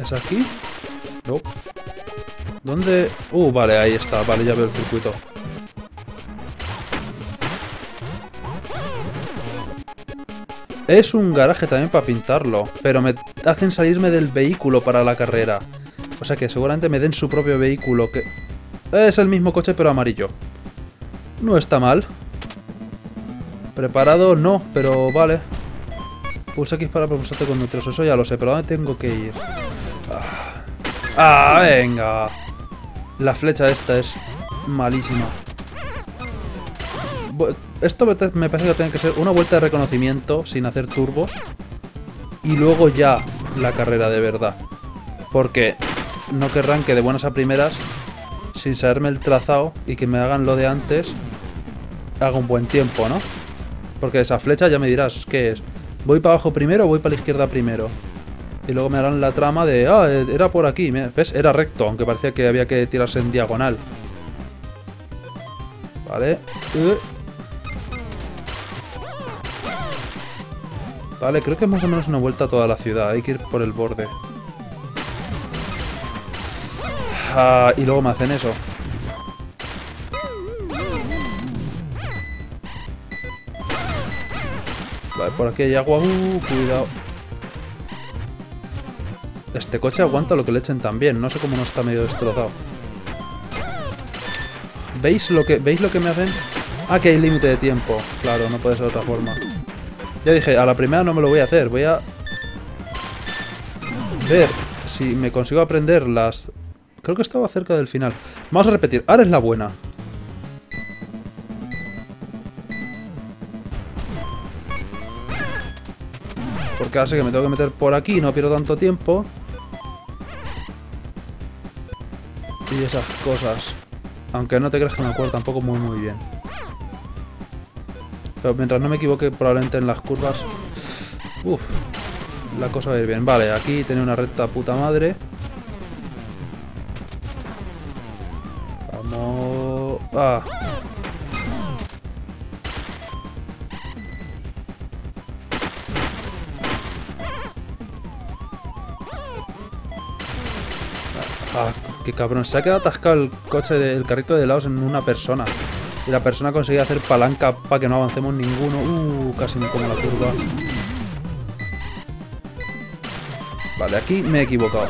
¿Es aquí? No. ¿Dónde? Uh, vale, ahí está. Vale, ya veo el circuito. Es un garaje también para pintarlo, pero me hacen salirme del vehículo para la carrera. O sea que seguramente me den su propio vehículo, que... Es el mismo coche pero amarillo. No está mal. Preparado, no, pero vale. Pulsa X para propulsarte con neutros, eso ya lo sé, pero ¿dónde tengo que ir? Ah, ah venga. La flecha esta es malísima. Esto me parece que tiene que ser una vuelta de reconocimiento sin hacer turbos. Y luego ya la carrera de verdad. Porque no querrán que de buenas a primeras, sin saberme el trazado y que me hagan lo de antes, haga un buen tiempo, ¿no? Porque esa flecha ya me dirás, ¿qué es? ¿Voy para abajo primero o voy para la izquierda primero? Y luego me harán la trama de, ah, era por aquí, ¿ves? Era recto, aunque parecía que había que tirarse en diagonal. Vale. Vale, creo que es más o menos una vuelta a toda la ciudad. Hay que ir por el borde. Ah, y luego me hacen eso. Por aquí hay agua. Uh, cuidado. Este coche aguanta lo que le echen también. No sé cómo no está medio destrozado. ¿Veis lo que, ¿veis lo que me hacen? Ah, que hay límite de tiempo. Claro, no puede ser de otra forma. Ya dije, a la primera no me lo voy a hacer. Voy a... Ver si me consigo aprender las... Creo que estaba cerca del final. Vamos a repetir. Ahora es la buena. Porque ahora que me tengo que meter por aquí, no pierdo tanto tiempo. Y esas cosas. Aunque no te creas que me acuerdo tampoco muy muy bien. Pero mientras no me equivoque probablemente en las curvas... Uf, la cosa va a ir bien. Vale, aquí tiene una recta puta madre. Vamos... Ah. Cabrón. Se ha quedado atascado el coche del carrito de helados en una persona. Y la persona conseguía hacer palanca para que no avancemos ninguno. Uh, casi me como la curva. Vale, aquí me he equivocado.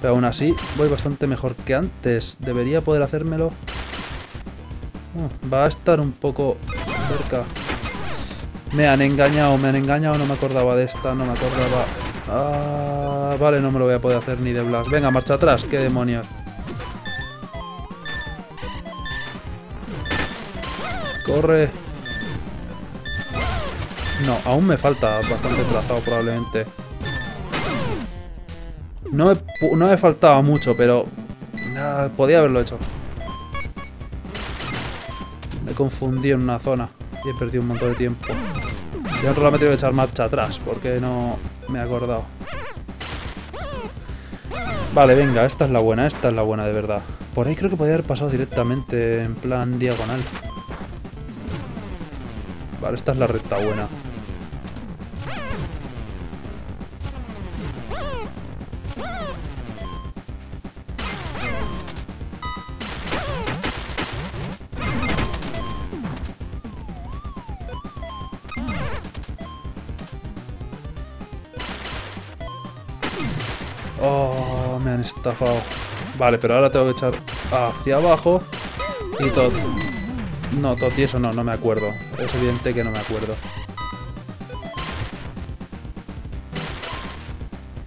Pero aún así voy bastante mejor que antes. Debería poder hacérmelo. Uh, va a estar un poco cerca. Me han engañado, me han engañado. No me acordaba de esta, no me acordaba. Ah, vale, no me lo voy a poder hacer ni de Blas. Venga, marcha atrás. ¿Qué demonios? Corre. No, aún me falta bastante trazado probablemente. No me, no me faltaba mucho, pero... podía haberlo hecho. Me confundí en una zona y he perdido un montón de tiempo. Y ahora me tengo que echar marcha atrás porque no me he acordado. Vale, venga, esta es la buena, esta es la buena de verdad. Por ahí creo que podía haber pasado directamente en plan diagonal. Vale, esta es la recta buena. Vale, pero ahora tengo que echar hacia abajo y todo. No, Toti, eso no, no me acuerdo. Es evidente que no me acuerdo.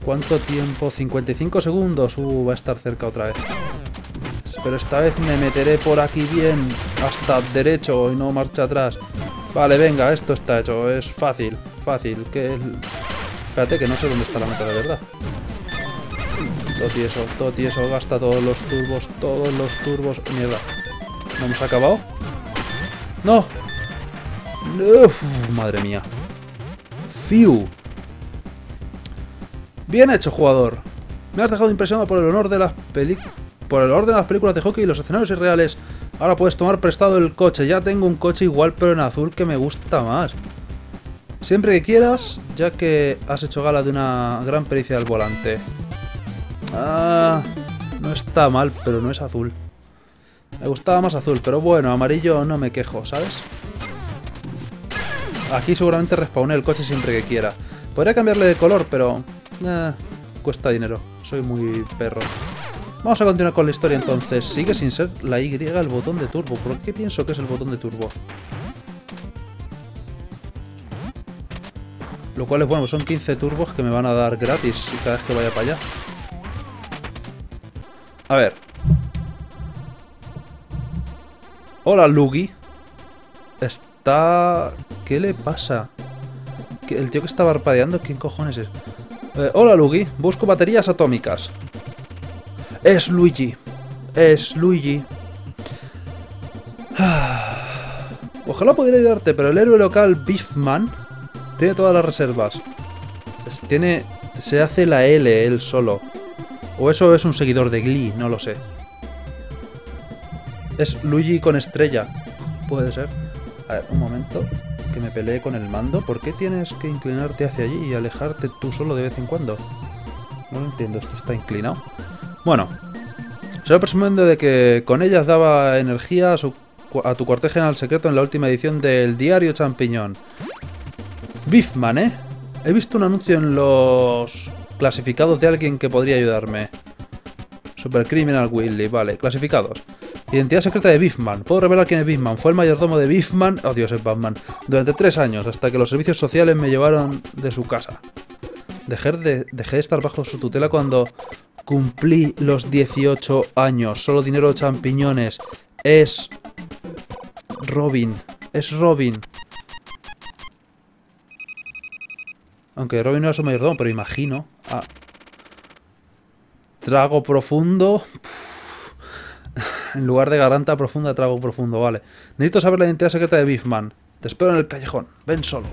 ¿Cuánto tiempo? 55 segundos. Uh, va a estar cerca otra vez. Pero esta vez me meteré por aquí bien. Hasta derecho y no marcha atrás. Vale, venga, esto está hecho. Es fácil, fácil. Que Espérate, que no sé dónde está la meta de verdad. Todo tieso, todo tieso. Gasta todos los turbos, todos los turbos. Mierda. ¿No hemos acabado? ¡No! Uf, madre mía. Fiu. Bien hecho, jugador. Me has dejado impresionado por el honor de las por el orden de las películas de hockey y los escenarios irreales. Ahora puedes tomar prestado el coche. Ya tengo un coche igual pero en azul que me gusta más. Siempre que quieras, ya que has hecho gala de una gran pericia al volante. Ah, no está mal, pero no es azul. Me gustaba más azul, pero bueno, amarillo no me quejo, ¿sabes? Aquí seguramente respawné el coche siempre que quiera. Podría cambiarle de color, pero... Eh, cuesta dinero. Soy muy perro. Vamos a continuar con la historia entonces. Sigue sin ser la Y el botón de turbo. ¿Por qué pienso que es el botón de turbo? Lo cual es bueno, son 15 turbos que me van a dar gratis cada vez que vaya para allá. A ver. Hola, Lugi. Está... ¿Qué le pasa? El tío que está parpadeando, ¿quién cojones es? Eh, hola, Luigi. Busco baterías atómicas. Es Luigi. Es Luigi. Ojalá pudiera ayudarte, pero el héroe local Beefman tiene todas las reservas. Tiene... Se hace la L él solo. O eso es un seguidor de Glee, no lo sé. Es Luigi con estrella. Puede ser. A ver, un momento. Que me peleé con el mando. ¿Por qué tienes que inclinarte hacia allí y alejarte tú solo de vez en cuando? No lo entiendo, esto está inclinado. Bueno. Se presumiendo de que con ellas daba energía a, a tu cuartel general secreto en la última edición del Diario Champiñón. Beefman, ¿eh? He visto un anuncio en los clasificados de alguien que podría ayudarme. Supercriminal Willy, vale, clasificados. Identidad secreta de Beefman. Puedo revelar quién es Beefman. Fue el mayordomo de Beefman, oh Dios, es Batman, durante tres años, hasta que los servicios sociales me llevaron de su casa. Dejé de, dejé de estar bajo su tutela cuando cumplí los 18 años. Solo dinero champiñones. Es... Robin. Es Robin. Aunque Robin no es su mayordomo, pero imagino. Ah. Trago profundo. En lugar de garganta profunda, trago profundo, vale. Necesito saber la identidad secreta de Beefman. Te espero en el callejón. Ven solo.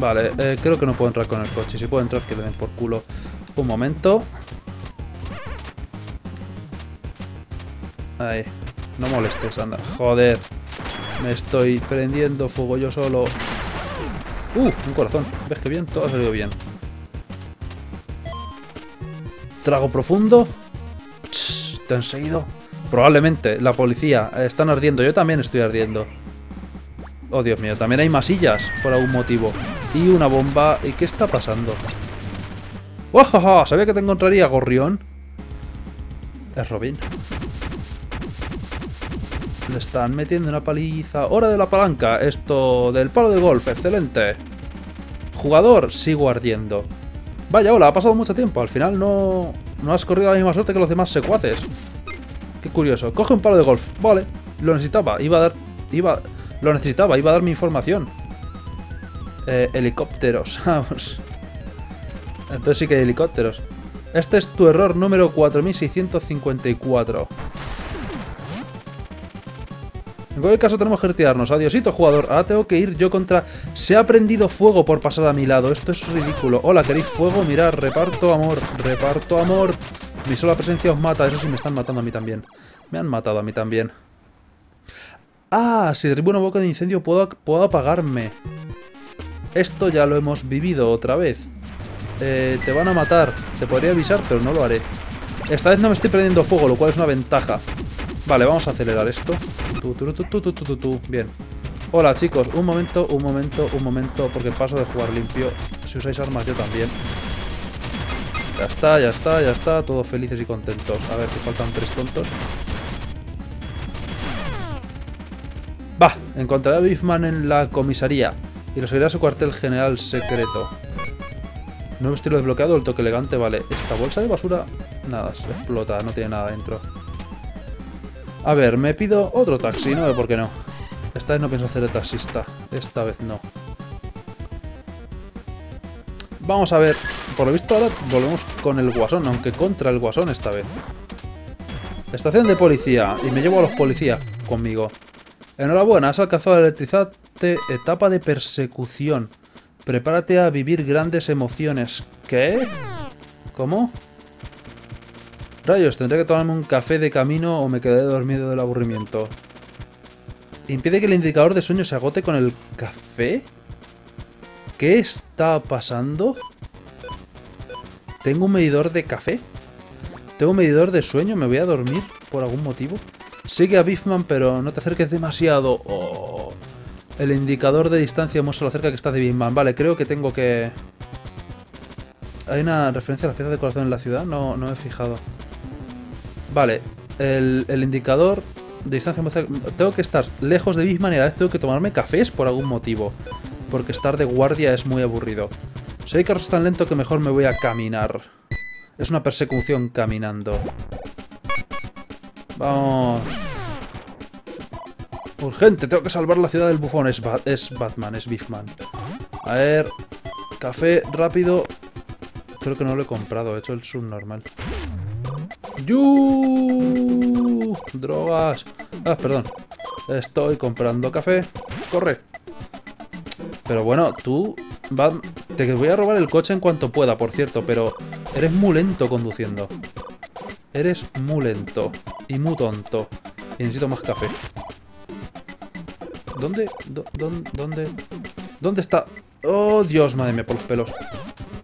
Vale, eh, creo que no puedo entrar con el coche. Si puedo entrar, que le den por culo. Un momento. Ahí. No molestes, anda. Joder. Me estoy prendiendo fuego yo solo. ¡Uh! Un corazón. ¿Ves que bien? Todo ha salido bien. Trago profundo. ¿Te han seguido? Probablemente. La policía. Están ardiendo. Yo también estoy ardiendo. Oh, Dios mío. También hay masillas. Por algún motivo. Y una bomba. ¿Y qué está pasando? ¡Wajaja! Sabía que te encontraría, gorrión. Es Robin. Le están metiendo una paliza. ¡Hora de la palanca! Esto del palo de golf. ¡Excelente! Jugador, sigo ardiendo. Vaya, hola, ha pasado mucho tiempo. Al final no, no has corrido la misma suerte que los demás secuaces. Qué curioso. Coge un palo de golf. Vale, lo necesitaba. Iba a dar... Iba... Lo necesitaba, iba a dar mi información. Eh, helicópteros, vamos. Entonces sí que hay helicópteros. Este es tu error número 4654. En cualquier caso tenemos que retirarnos. Adiosito, jugador. Ahora tengo que ir yo contra... Se ha prendido fuego por pasar a mi lado. Esto es ridículo. Hola, ¿queréis fuego? Mirad, reparto amor. Reparto amor. Mi sola presencia os mata. Eso sí, me están matando a mí también. Me han matado a mí también. Ah, si derribo una boca de incendio puedo, puedo apagarme. Esto ya lo hemos vivido otra vez. Eh, te van a matar. Te podría avisar, pero no lo haré. Esta vez no me estoy prendiendo fuego, lo cual es una ventaja. Vale, vamos a acelerar esto. Bien. Hola, chicos. Un momento, un momento, un momento, porque paso de jugar limpio. Si usáis armas, yo también. Ya está, ya está, ya está. Todos felices y contentos. A ver, que faltan tres tontos. Va, encontraré a Biffman en la comisaría y lo seguirá a su cuartel general secreto. Nuevo estilo desbloqueado, el toque elegante, vale. Esta bolsa de basura, nada, se explota, no tiene nada dentro. A ver, me pido otro taxi, no por qué no. Esta vez no pienso hacer de taxista, esta vez no. Vamos a ver, por lo visto ahora volvemos con el guasón, aunque contra el guasón esta vez. Estación de policía, y me llevo a los policías conmigo. Enhorabuena, has alcanzado la electrizante etapa de persecución. Prepárate a vivir grandes emociones. ¿Qué? ¿Cómo? Rayos, tendré que tomarme un café de camino o me quedaré dormido del aburrimiento. ¿Impide que el indicador de sueño se agote con el café? ¿Qué está pasando? ¿Tengo un medidor de café? ¿Tengo un medidor de sueño? ¿Me voy a dormir por algún motivo? Sigue a Biffman, pero no te acerques demasiado. Oh. El indicador de distancia muestra lo cerca que está de Biffman. Vale, creo que tengo que... ¿Hay una referencia a las piezas de corazón en la ciudad? No, no me he fijado. Vale, el, indicador de distancia muestra... Tengo que estar lejos de Biffman y a la vez tengo que tomarme cafés por algún motivo. Porque estar de guardia es muy aburrido. Si hay carros tan lento que mejor me voy a caminar. Es una persecución caminando. Vamos. Urgente, tengo que salvar la ciudad del bufón. Es, es Batman, es Biffman. A ver. Café, rápido. Creo que no lo he comprado, he hecho el subnormal. ¡Yu! Drogas. Ah, perdón. Estoy comprando café. Corre. Pero bueno, tú... Te voy a robar el coche en cuanto pueda, por cierto, pero eres muy lento conduciendo. Eres muy lento y muy tonto. Y necesito más café. ¿Dónde? ¿Dónde? ¿Dónde está? ¡Oh, Dios! Madre mía, por los pelos.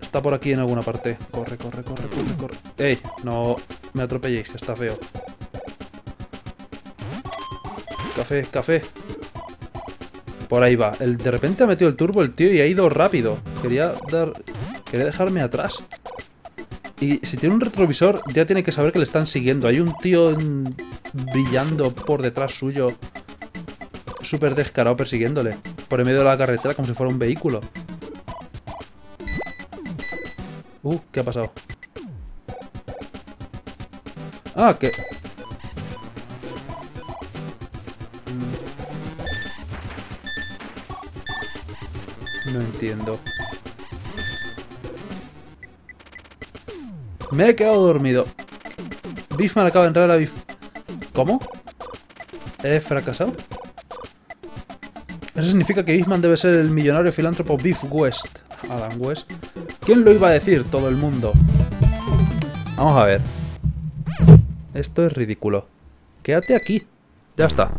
Está por aquí en alguna parte. Corre, corre, corre, corre, corre. ¡Ey! No me atropelléis, que está feo. Café, café. Por ahí va. El, de repente ha metido el turbo el tío y ha ido rápido. Quería dar... Quería dejarme atrás. Y si tiene un retrovisor, ya tiene que saber que le están siguiendo. Hay un tío brillando por detrás suyo súper descarado persiguiéndole. Por el medio de la carretera como si fuera un vehículo. Uh, ¿qué ha pasado? Ah, que... No entiendo. Me he quedado dormido. Biffman acaba de entrar a la Biff... ¿Cómo? ¿He fracasado? Eso significa que Eastman debe ser el millonario filántropo Biff West. Adam West. ¿Quién lo iba a decir? Todo el mundo. Vamos a ver. Esto es ridículo. Quédate aquí. Ya está.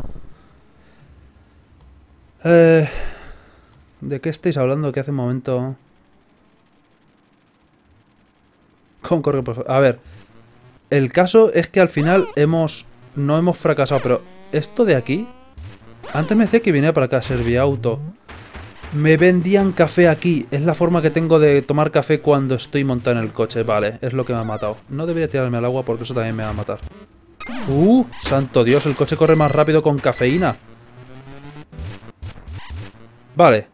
Eh, ¿De qué estáis hablando que hace un momento... Con corre. A ver. El caso es que al final hemos... No hemos fracasado, pero... Esto de aquí antes me decía que venía para acá, Auto. Me vendían café aquí. Es la forma que tengo de tomar café cuando estoy montado en el coche. Vale, es lo que me ha matado. No debería tirarme al agua porque eso también me va a matar. ¡Uh! ¡Santo Dios! El coche corre más rápido con cafeína. Vale.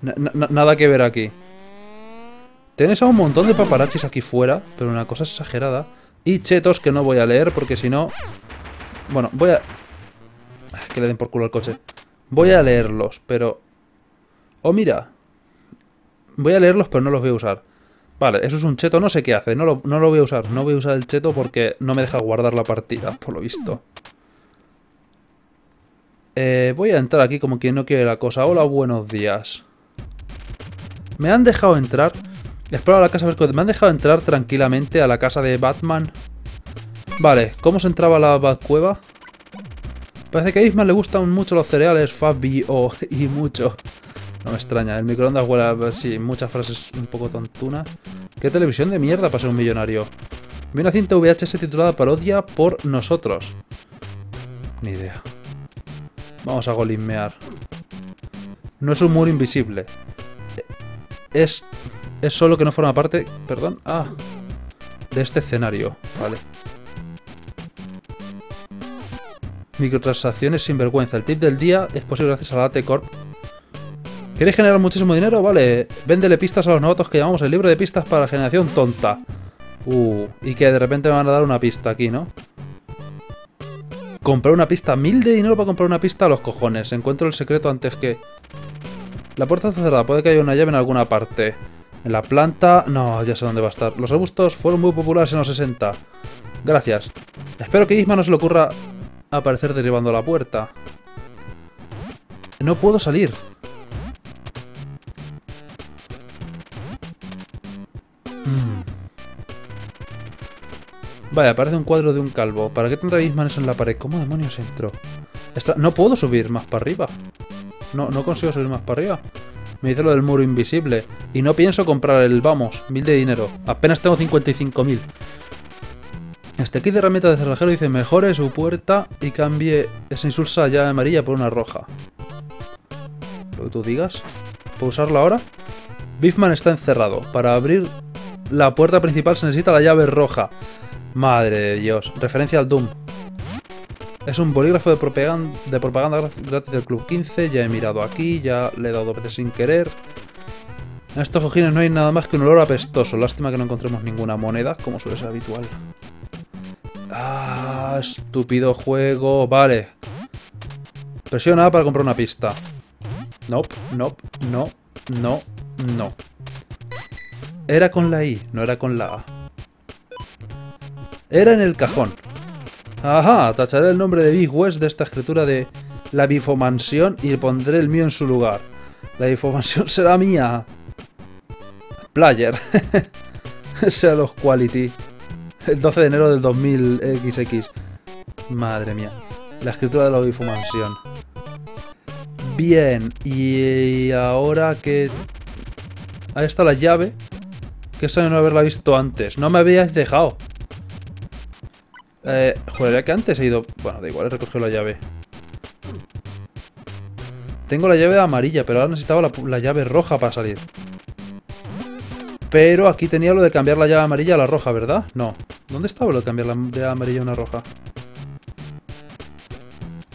nada que ver aquí. Tienes a un montón de paparachis aquí fuera, pero una cosa exagerada. Y chetos que no voy a leer porque si no... Bueno, voy a... Que le den por culo al coche. Voy a leerlos, pero... Oh, mira. Voy a leerlos, pero no los voy a usar. Vale, eso es un cheto, no sé qué hace. No lo, no lo voy a usar. No voy a usar el cheto porque no me deja guardar la partida, por lo visto. Eh, voy a entrar aquí como quien no quiere la cosa. Hola, buenos días. Me han dejado entrar... Espero a la casa... Me han dejado entrar tranquilamente a la casa de Batman. Vale, ¿cómo se entraba a la Batcueva? Parece que a Isman le gustan mucho los cereales Fabio y mucho. No me extraña, el microondas huele sí, muchas frases un poco tontunas. ¿Qué televisión de mierda para ser un millonario? Vi una cinta VHS titulada Parodia por nosotros. Ni idea. Vamos a golismear. No es un muro invisible. Es... Es solo que no forma parte... Perdón. Ah. De este escenario. Vale. Microtransacciones sin vergüenza. El tip del día es posible gracias a la AT Corp. ¿Queréis generar muchísimo dinero? Vale. Véndele pistas a los novatos que llamamos el libro de pistas para la generación tonta. Uh, y que de repente me van a dar una pista aquí, ¿no? Comprar una pista. Mil de dinero para comprar una pista a los cojones. Encuentro el secreto antes que... La puerta está cerrada. Puede que haya una llave en alguna parte. En la planta... No, ya sé dónde va a estar. Los arbustos fueron muy populares en los 60. Gracias. Espero que Isma no se le ocurra aparecer derribando la puerta. No puedo salir. Mm. Vale, aparece un cuadro de un calvo. ¿Para qué tendréis manos en la pared? ¿Cómo demonios entro? No puedo subir más para arriba. No, no consigo subir más para arriba. Me dice lo del muro invisible. Y no pienso comprar el vamos, mil de dinero. Apenas tengo 55.000. Este kit de herramientas de cerrajero dice mejore su puerta y cambie esa insulsa llave amarilla por una roja. Lo que tú digas. ¿Puedo usarlo ahora? Biffman está encerrado. Para abrir la puerta principal se necesita la llave roja. Madre de Dios. Referencia al Doom. Es un bolígrafo de propaganda, de propaganda gratis del Club 15. Ya he mirado aquí, ya le he dado dos veces sin querer. En estos cojines no hay nada más que un olor apestoso. Lástima que no encontremos ninguna moneda, como suele ser habitual. Ah, estúpido juego. Vale. Presiona para comprar una pista. Nope, nope, no, no, no. Era con la I, no era con la A. Era en el cajón. Ajá, tacharé el nombre de Big West de esta escritura de la bifomansión y pondré el mío en su lugar. La bifomansión será mía. Player. sea los quality. El 12 de enero del 2000XX. Madre mía. La escritura de la bifomansión. Bien, y ahora que... Ahí está la llave. Que esa no haberla visto antes. No me habíais dejado. Eh, juraría que antes he ido... Bueno, da igual, he recogido la llave. Tengo la llave amarilla, pero ahora necesitaba la, llave roja para salir. Pero aquí tenía lo de cambiar la llave amarilla a la roja, ¿verdad? No. ¿Dónde estaba lo de cambiar la llave amarilla a una roja?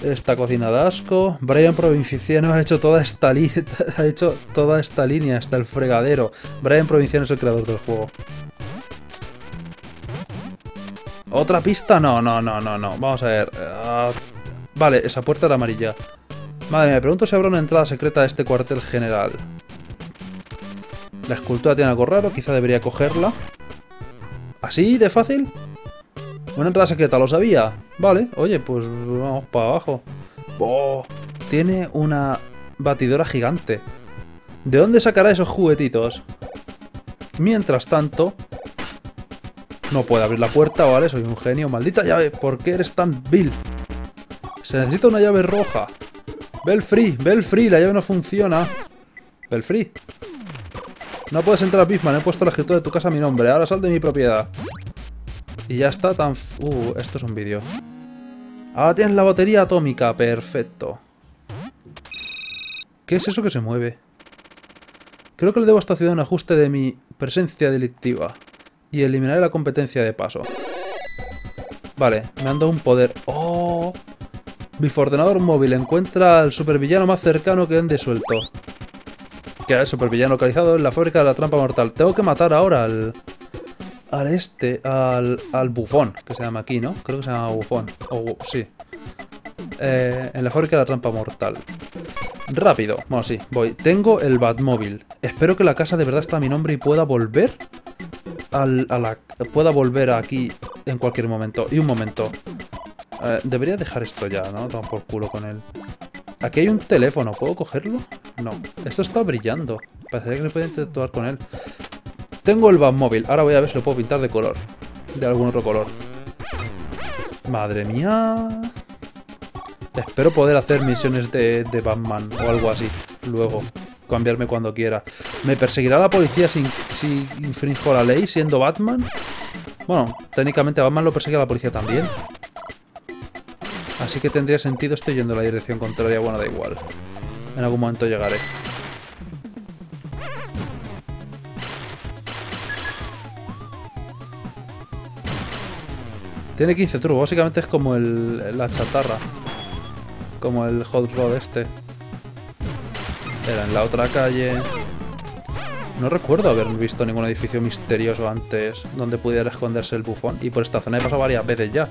Esta cocina de asco. Brian Provinciano ha hecho toda esta ha hecho toda esta línea hasta el fregadero. Brian Provinciano es el creador del juego. ¿Otra pista? No, no, no, no, no. Vamos a ver. Ah, vale, esa puerta era amarilla. Madre mía, me pregunto si habrá una entrada secreta a este cuartel general. La escultura tiene algo raro, quizá debería cogerla. ¿Así de fácil? Una entrada secreta, ¿lo sabía? Vale, oye, pues vamos para abajo. Oh, tiene una batidora gigante. ¿De dónde sacará esos juguetitos? Mientras tanto, no puede abrir la puerta, ¿vale? Soy un genio. Maldita llave, ¿por qué eres tan vil? Se necesita una llave roja. Belfry, Belfry, la llave no funciona. Belfry. No puedes entrar Bisman, he puesto la escritura de tu casa a mi nombre. Ahora sal de mi propiedad. Y ya está tan... Uh, esto es un vídeo. Ahora tienes la batería atómica, perfecto. ¿Qué es eso que se mueve? Creo que le debo a esta ciudad un ajuste de mi presencia delictiva. Y eliminaré la competencia de paso. Vale, me han dado un poder. ¡Oh! Bifordenador móvil. Encuentra al supervillano más cercano que ande suelto. Que el supervillano localizado en la fábrica de la trampa mortal. Tengo que matar ahora al... Al este, al, al bufón, que se llama aquí, ¿no? Creo que se llama bufón. O, sí. Eh, en la fábrica de la trampa mortal. Rápido. Bueno, sí, voy. Tengo el Batmóvil. Espero que la casa de verdad está a mi nombre y pueda volver al, a la, pueda volver aquí en cualquier momento. Y un momento. Eh, debería dejar esto ya, ¿no? Toma por culo con él. Aquí hay un teléfono. ¿Puedo cogerlo? No. Esto está brillando. Parece que se puede interactuar con él. Tengo el Batmóvil. Ahora voy a ver si lo puedo pintar de color. De algún otro color. Madre mía. Espero poder hacer misiones de, Batman o algo así. Luego cambiarme cuando quiera. ¿Me perseguirá la policía si, si infrinjo la ley siendo Batman? Bueno, técnicamente a Batman lo persigue la policía también. Así que tendría sentido estoy yendo en la dirección contraria. Bueno, da igual. En algún momento llegaré. Tiene 15 turbo, básicamente es como el, la chatarra. Como el hot rod este. Era en la otra calle. No recuerdo haber visto ningún edificio misterioso antes donde pudiera esconderse el bufón. Y por esta zona he pasado varias veces ya.